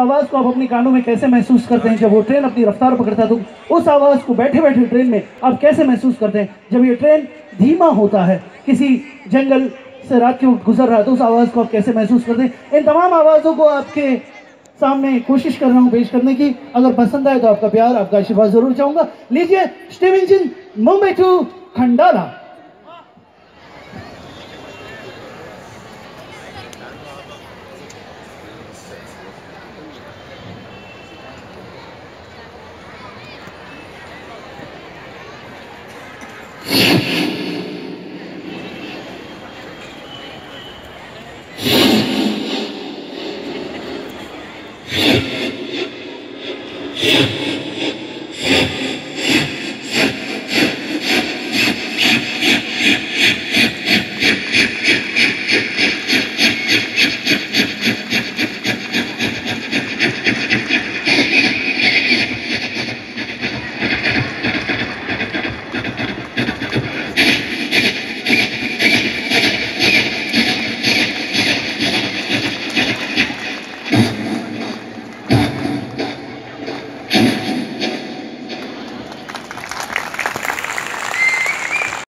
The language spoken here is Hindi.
आवाज़ को आप अपने कानों में कैसे महसूस करते हैं? जब वो ट्रेन अपनी रफ्तार पकड़ता है तो उस आवाज़ को बैठे बैठे ट्रेन में आप कैसे महसूस करते हैं? जब ये ट्रेन धीमा होता है, किसी जंगल से रात के गुजर रहा है तो उस आवाज़ को आप कैसे महसूस करते हैं? इन तमाम आवाज़ों को आपके सामने कोशिश कर रहा हूँ पेश करने की। अगर पसंद आए तो आपका प्यार, आपका आशीर्वाद ज़रूर चाहूँगा। लीजिए steam engine Mumbai to Khandala. Yeah.